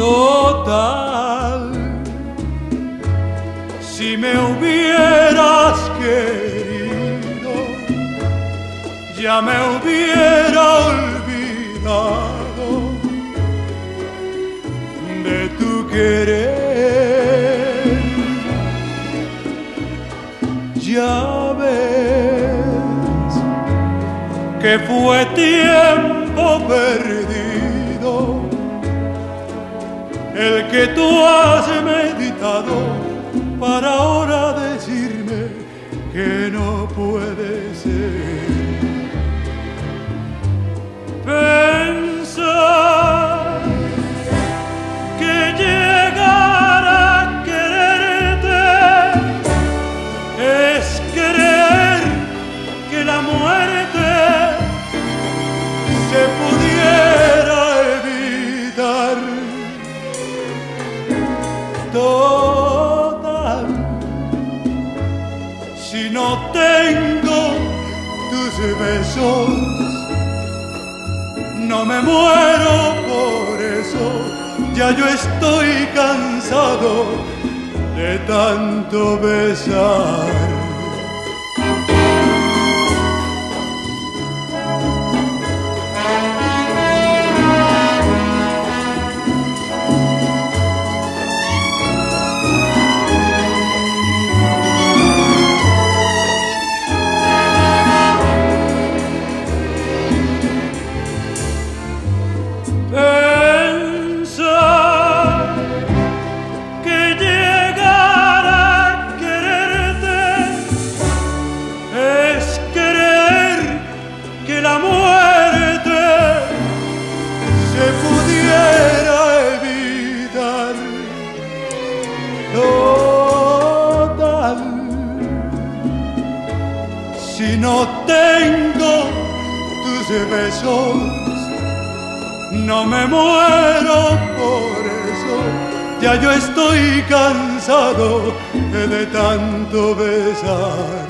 total. Si me hubieras querido, ya me hubiera olvidado de tu querer. Ya ves que fue tiempo perdido el que tú has meditado para ahora decirme que no puede no tengo tus besos, no me muero por eso, ya yo estoy cansado de tanto besar. Si no tengo tus besos no me muero por eso, ya yo estoy cansado de tanto besar.